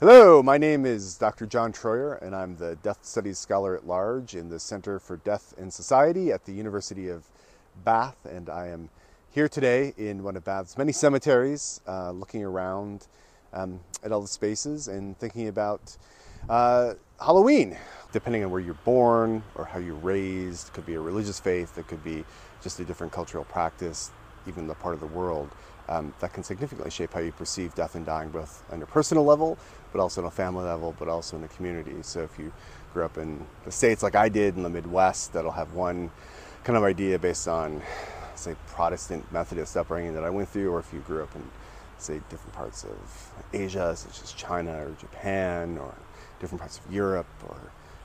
Hello, my name is Dr. John Troyer, and I'm the Death Studies Scholar at Large in the Center for Death and Society at the University of Bath. And I am here today in one of Bath's many cemeteries, uh, looking around um, at all the spaces and thinking about uh, Halloween. Depending on where you're born or how you're raised, it could be a religious faith, it could be just a different cultural practice, even the part of the world um, that can significantly shape how you perceive death and dying, both on a personal level, but also on a family level, but also in the community. So if you grew up in the States like I did in the Midwest, that'll have one kind of idea based on, say, Protestant Methodist upbringing that I went through, or if you grew up in, say, different parts of Asia, such as China or Japan, or different parts of Europe, or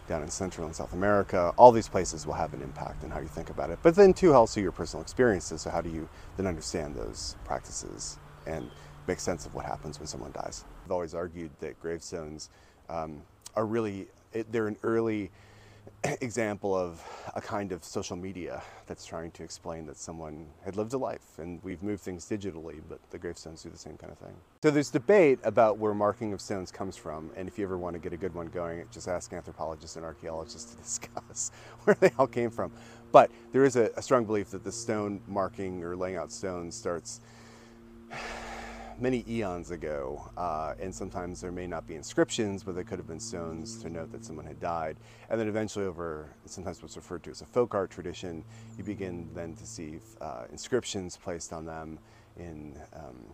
down in Central and South America, all these places will have an impact on how you think about it. But then, too, also your personal experiences. So, how do you then understand those practices and make sense of what happens when someone dies? I've always argued that gravestones um, are really, they're an early example of a kind of social media that's trying to explain that someone had lived a life and we've moved things digitally, but the gravestones do the same kind of thing. So there's debate about where marking of stones comes from, and if you ever want to get a good one going, just ask anthropologists and archaeologists to discuss where they all came from. But there is a, a strong belief that the stone marking or laying out stones starts many eons ago, uh, and sometimes there may not be inscriptions, but there could have been stones to note that someone had died. And then eventually, over sometimes what's referred to as a folk art tradition, you begin then to see uh, inscriptions placed on them in um,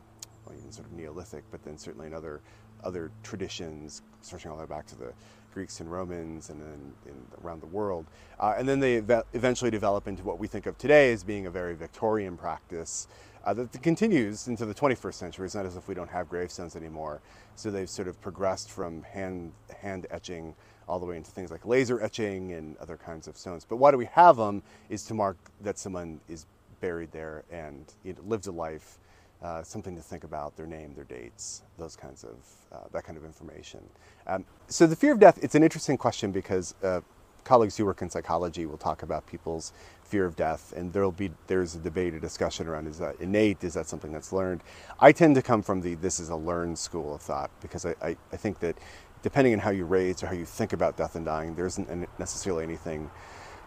even sort of Neolithic, but then certainly in other other traditions, stretching all the way back to the Greeks and Romans and then in, around the world. Uh, and then they ev eventually develop into what we think of today as being a very Victorian practice uh, that continues into the 21st century. It's not as if we don't have gravestones anymore. So they've sort of progressed from hand, hand etching all the way into things like laser etching and other kinds of stones. But why do we have them is to mark that someone is buried there and you know, lived a life, uh, something to think about, their name, their dates, those kinds of, uh, that kind of information. Um, so the fear of death, it's an interesting question because uh, colleagues who work in psychology will talk about people's fear of death, and there'll be there's a debate, a discussion around is that innate, is that something that's learned? I tend to come from the this is a learned school of thought because I, I, I think that depending on how you raise or how you think about death and dying, there isn't necessarily anything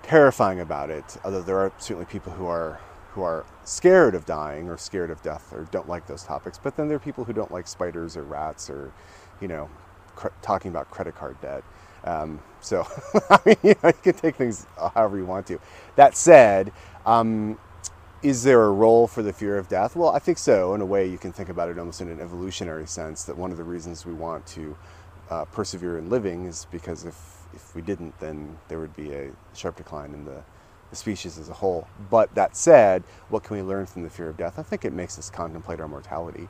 terrifying about it. Although there are certainly people who are who are scared of dying or scared of death or don't like those topics. But then there are people who don't like spiders or rats or, you know, talking about credit card debt. Um, so, I mean, you, know, you, can take things however you want to. That said, um, is there a role for the fear of death? Well, I think so. In a way, you can think about it almost in an evolutionary sense that one of the reasons we want to uh, persevere in living is because if, if we didn't, then there would be a sharp decline in the, the species as a whole. But that said, what can we learn from the fear of death? I think it makes us contemplate our mortality.